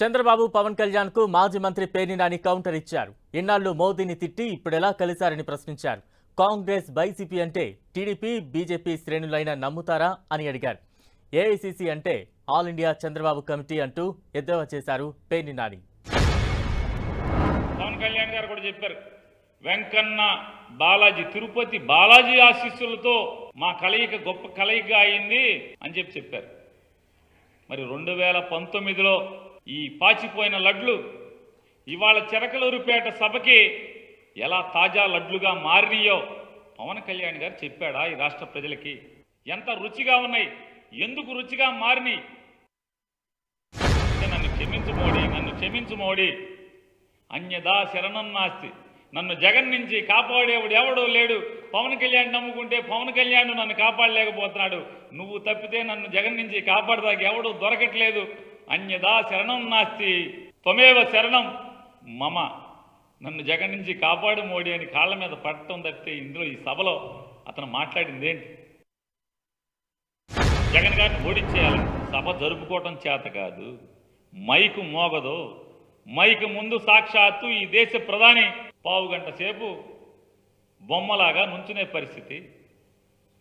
చంద్రబాబు పవన్ కళ్యాణ్కు మాజీ మంత్రి పేర్ని నాని కౌంటర్ ఇచ్చారు. ఇన్నాళ్ళు మోదీని తిట్టి ఇప్పుడెలా కలిశారని ప్రశ్నించారు. కాంగ్రెస్ వైసీపీ అంటే టీడీపీ బీజేపీ శ్రేణులైన నమ్ముతారా అని అడిగారు. ఏఐసిసి అంటే ఆల్ ఇండియా చంద్రబాబు కమిటీ అంటూ ఎద్దేవా చేశారు పేర్ని నాని పవన్ కళ్యాణ్ గారు కూడా చెప్పారు. వెంకన్న బాలాజీ తిరుపతి బాలాజీ ఆశీస్సులతో మా కలయిక గొప్ప కలయిక అయింది అని చెప్పి చెప్పారు. మరి రెండు వేల పంతొమ్మిదిలో ఈ పాచిపోయిన లడ్లు ఇవాళ చెరకలూరుపేట సభకి ఎలా తాజా లడ్లుగా మారినాయో పవన్ కళ్యాణ్ గారు చెప్పాడా ఈ రాష్ట్ర ప్రజలకి? ఎంత రుచిగా ఉన్నాయి? ఎందుకు రుచిగా మారినాయి? నన్ను క్షమించు మోడీ నన్ను క్షమించు మోడీ. అన్యదా శరణం నాస్తి. నన్ను జగన్ నుంచి కాపాడేవాడు ఎవడో లేడు. పవన్ కళ్యాణ్ నమ్ముకుంటే పవన్ కళ్యాణ్ నన్ను కాపాడలేకపోతున్నాడు. నువ్వు తప్పితే నన్ను జగన్ నుంచి కాపాడదాకా ఎవడు దొరకట్లేదు. అన్యదా శరణం నాస్తి త్వమేవ శరణం. మమ నన్ను జగన్ నుంచి కాపాడు మోడీ అని కాళ్ళ మీద పడటం తప్పితే ఇందులో ఈ సభలో అతను మాట్లాడింది ఏంటి? జగన్ గారిని ఓడించేయాలి సభ జరుపుకోవటం చేత కాదు మైకు మోగదు మైకు ముందు సాక్షాత్తు ఈ దేశ ప్రధాని పావు గంట సేపు బొమ్మలాగా నుంచునే పరిస్థితి.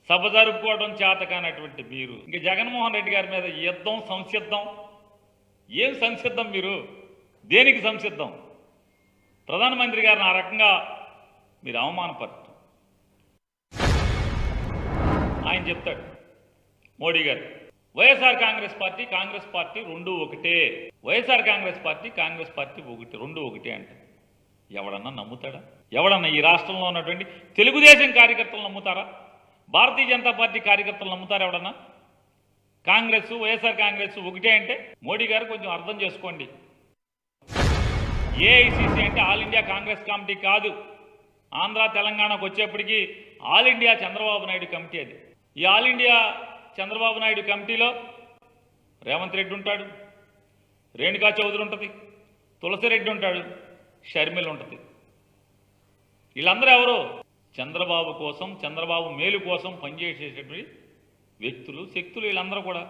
సభ జరుపుకోవడం చేత కానటువంటి మీరు ఇంక జగన్మోహన్ రెడ్డి గారి మీద యుద్ధం సంసిద్ధం ఏం సంసిద్ధం మీరు? దేనికి సంసిద్ధం? ప్రధానమంత్రి గారిని ఆ రకంగా మీరు అవమానపరచడం. ఆయన చెప్తాడు మోడీ గారు YSR Congress party Congress party రెండు ఒకటే. YSR Congress party Congress party ఒకటి రెండు ఒకటే అంటే. ఎవడన్నా నమ్ముతాడా? ఎవడన్నా ఈ రాష్ట్రంలో ఉన్నటువంటి తెలుగుదేశం కార్యకర్తలు నమ్ముతారా? భారతీయ జనతా పార్టీ కార్యకర్తలు నమ్ముతారా ఎవడన్నా? కాంగ్రెస్ వైఎస్ఆర్ కాంగ్రెస్ ఒకటే అంటే మోడీ గారు కొంచెం అర్థం చేసుకోండి. ఏఐసిసి అంటే ఆల్ ఇండియా కాంగ్రెస్ కమిటీ కాదు. ఆంధ్ర తెలంగాణకు వచ్చేప్పటికీ all India Chandrababu Naidu committee అది. ఈ ఆల్ ఇండియా చంద్రబాబు నాయుడు కమిటీలో రేవంత్ రెడ్డి ఉంటాడు రేణుకా చౌదరి ఉంటుంది తులసిరెడ్డి ఉంటాడు షర్మిల ఉంటుంది. వీళ్ళందరూ ఎవరు? చంద్రబాబు కోసం చంద్రబాబు మేలు కోసం పనిచేసేటటువంటి వ్యక్తులు శక్తులు వీళ్ళందరూ కూడా